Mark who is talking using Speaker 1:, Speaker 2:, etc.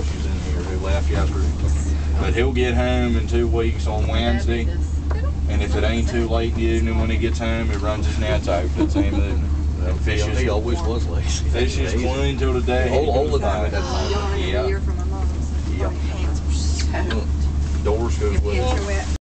Speaker 1: while she's in here who left yesterday. But he'll get home in two weeks on Wednesday. And if it ain't too late in the evening when he gets home, he runs his nets out the same evening. And
Speaker 2: uh,
Speaker 1: He
Speaker 2: always was lazy.
Speaker 1: Fish
Speaker 2: is
Speaker 1: clean till the day.
Speaker 2: All- all the time
Speaker 1: Yeah.
Speaker 2: Yeah.
Speaker 1: Doors goes with it.